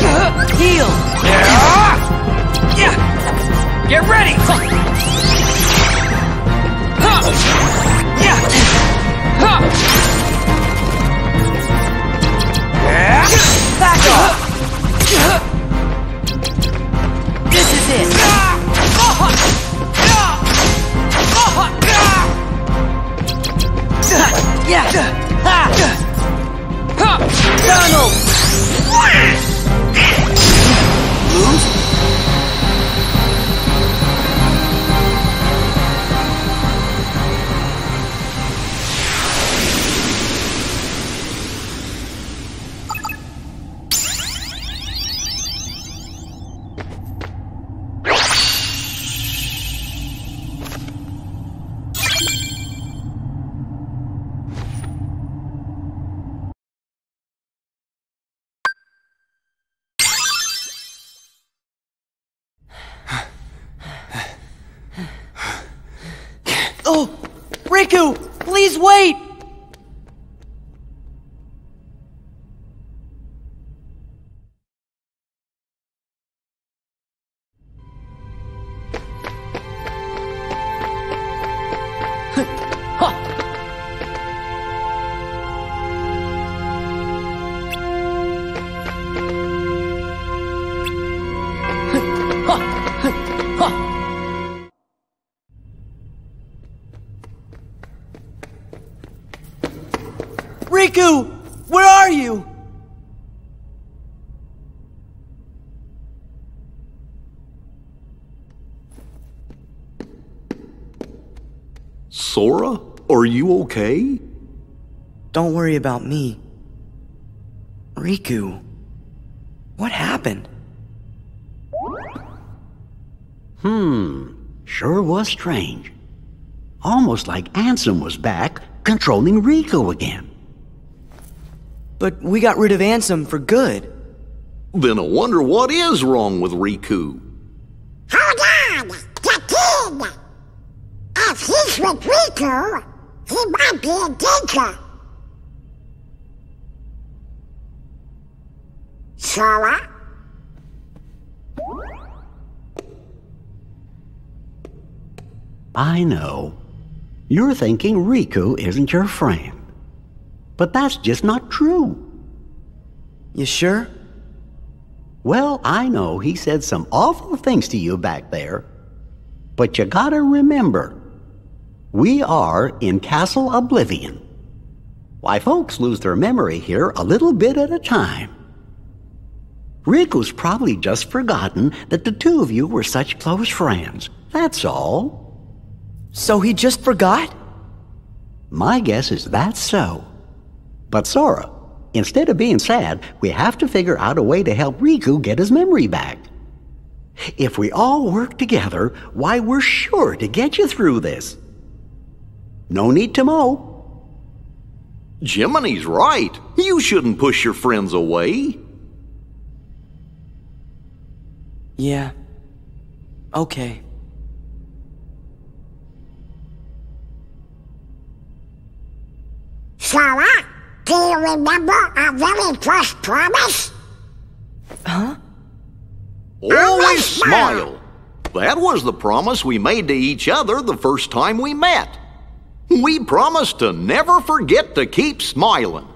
Heal! Yeah! Yeah. Get ready! Yeah. Back off! This is it! Yeah! Donald! wait. Riku! Where are you? Sora, are you okay? Don't worry about me. Riku, what happened? Hmm, sure was strange. Almost like Ansem was back, controlling Riku again. But we got rid of Ansem for good. Then I wonder what is wrong with Riku. Hold on! The kid! If he's with Riku, he might be in danger. Sora? I know. You're thinking Riku isn't your friend. But that's just not true. You sure? Well, I know he said some awful things to you back there. But you gotta remember, we are in Castle Oblivion. Why, folks lose their memory here a little bit at a time. Riku's probably just forgotten that the two of you were such close friends. That's all. So he just forgot? My guess is that's so. But Sora, instead of being sad, we have to figure out a way to help Riku get his memory back. If we all work together, why, we're sure to get you through this. No need to mow. Jiminy's right. You shouldn't push your friends away. Yeah. Okay. Sora, do you remember our very first promise? Huh? Always smile. That was the promise we made to each other the first time we met. We promised to never forget to keep smiling.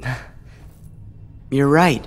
You're right.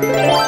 Back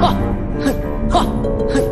Yeah!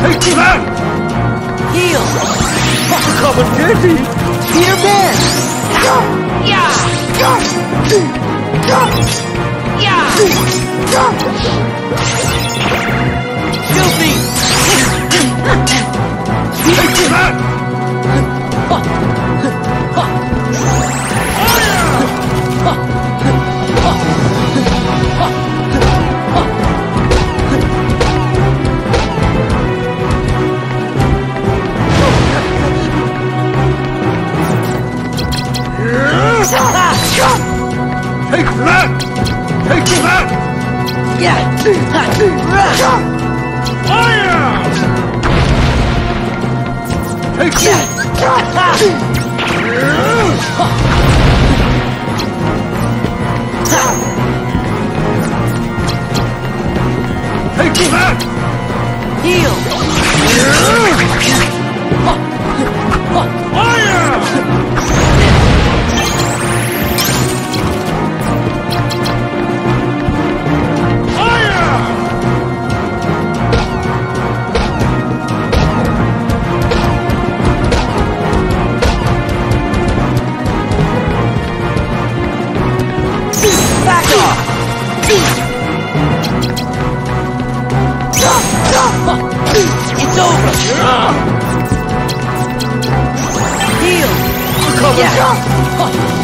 Take that! Heal! Cavachetti! Peter Pan! Yeah! Yeah! Goofy! Take that! Take that! Take that! Fire! Take that! Take that! Heal! Fire! It's over! Heal! Yeah!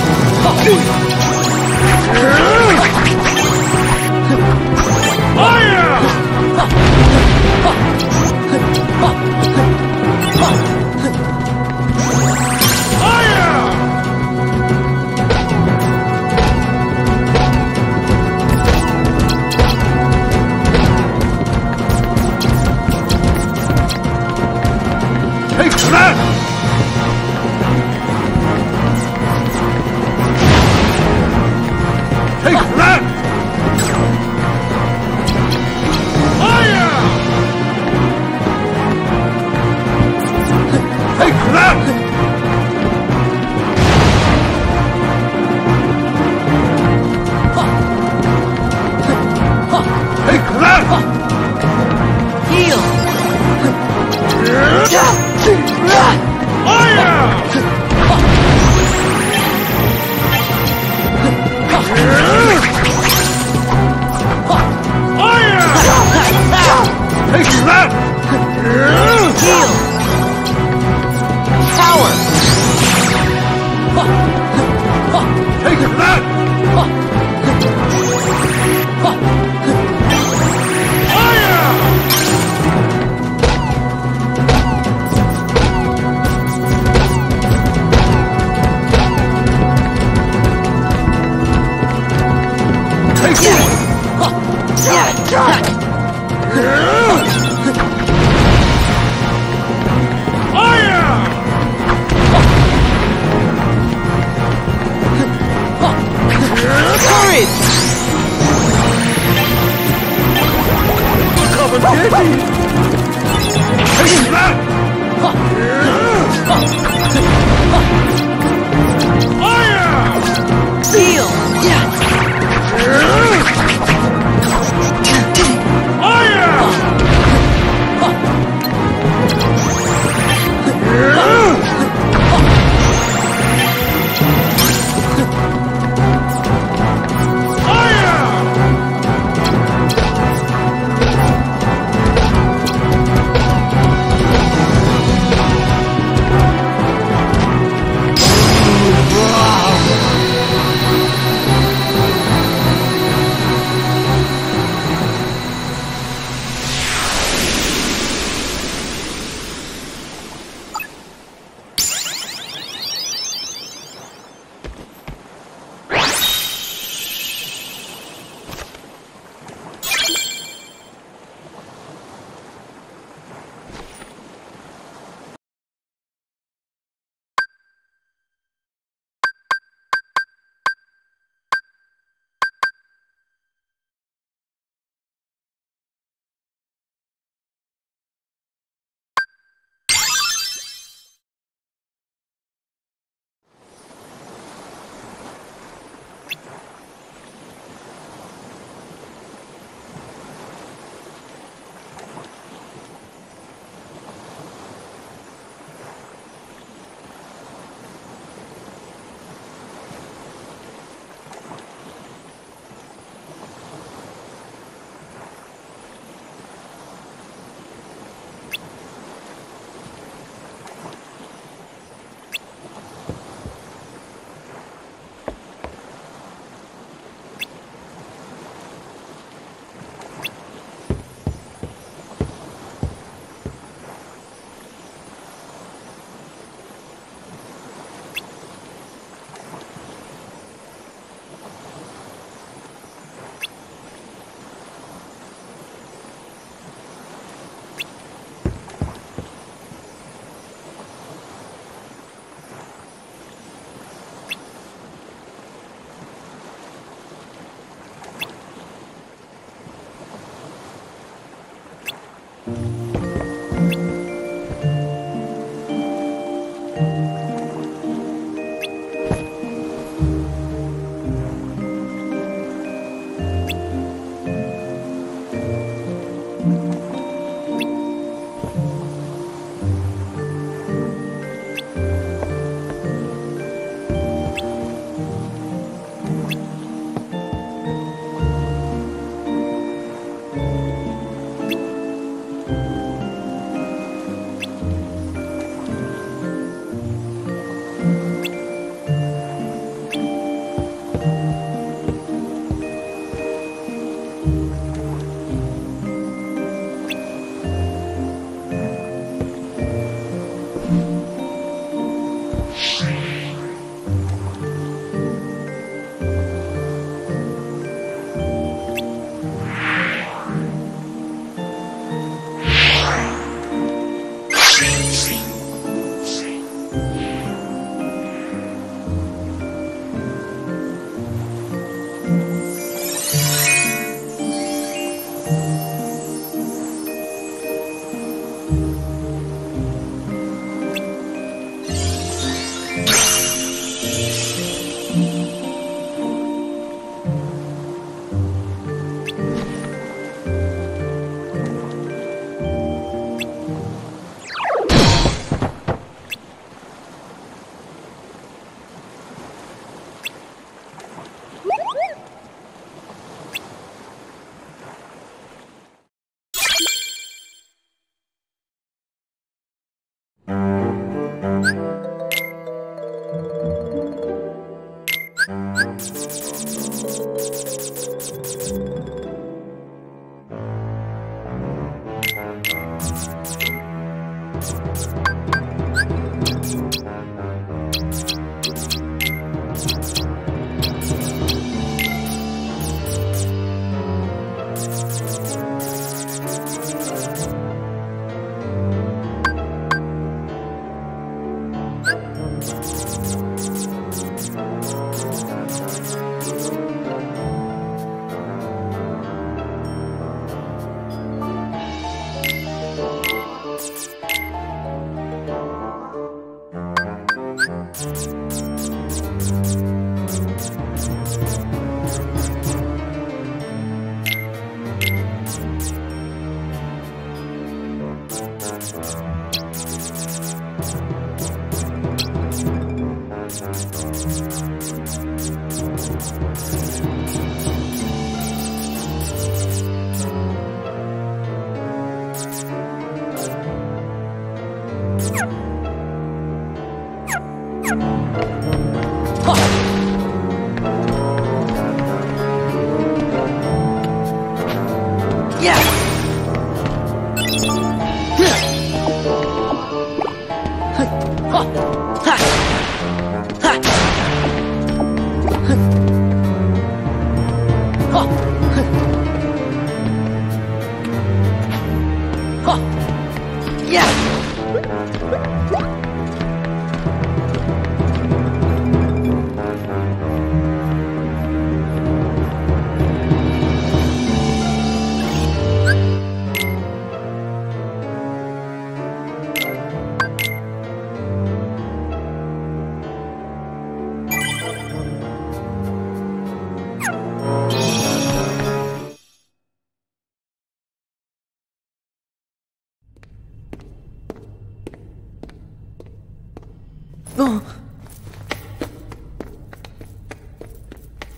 Fire! Fire! Yeah!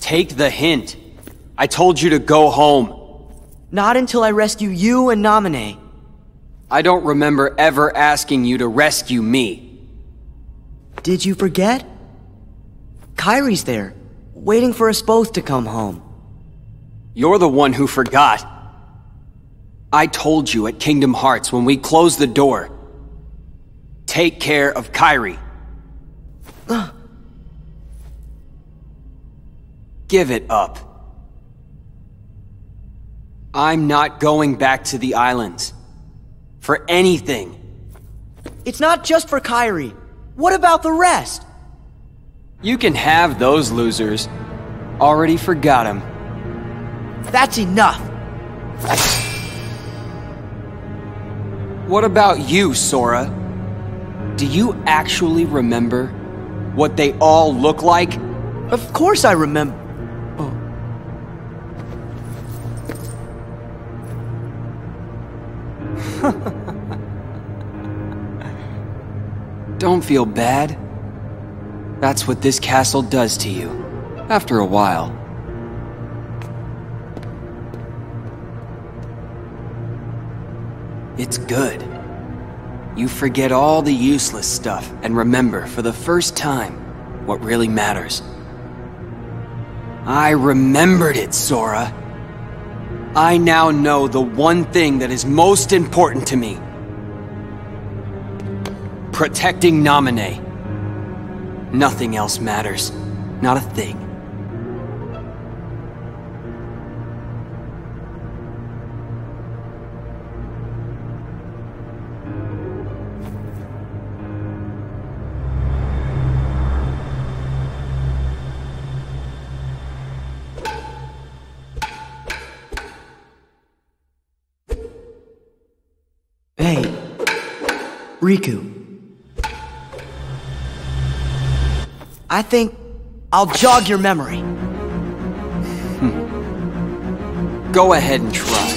Take the hint. I told you to go home. Not until I rescue you and Naminé. I don't remember ever asking you to rescue me. Did you forget? Kairi's there, waiting for us both to come home. You're the one who forgot. I told you at Kingdom Hearts when we closed the door. Take care of Kairi. Give it up. I'm not going back to the islands. For anything. It's not just for Kairi. What about the rest? You can have those losers. Already forgot them. That's enough. What about you, Sora? Do you actually remember what they all look like? Of course I remember. Don't feel bad. That's what this castle does to you. After a while. It's good. You forget all the useless stuff and remember for the first time what really matters. I remembered it, Sora. I now know the one thing that is most important to me. Protecting Naminé. Nothing else matters. Not a thing. Hey, Riku. I think I'll jog your memory. Go ahead and try.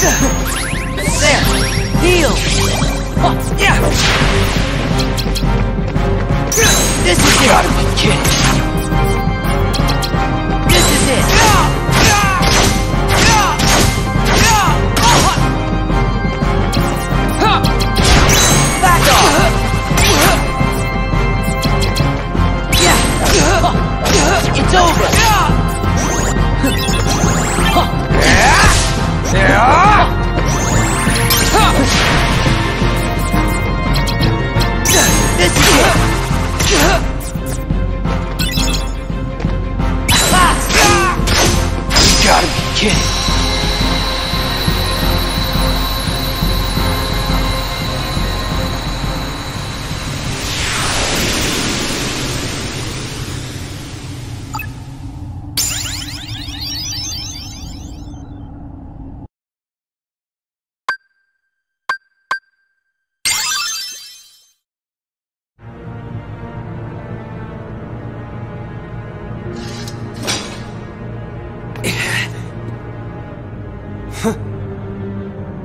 There! Heal! Yeah! This is it! Gotta be kidding! this! You gotta be kidding!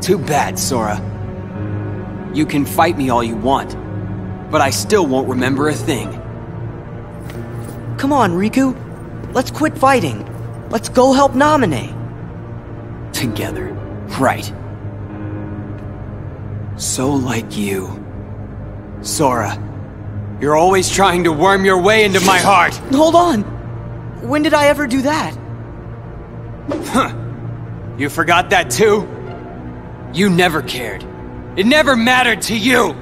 Too bad, Sora. You can fight me all you want, but I still won't remember a thing. Come on, Riku. Let's quit fighting. Let's go help Naminé. Together. Right. So like you. Sora, you're always trying to worm your way into my heart. Hold on. When did I ever do that? Huh. You forgot that too? You never cared. It never mattered to you!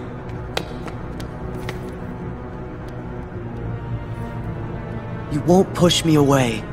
You won't push me away.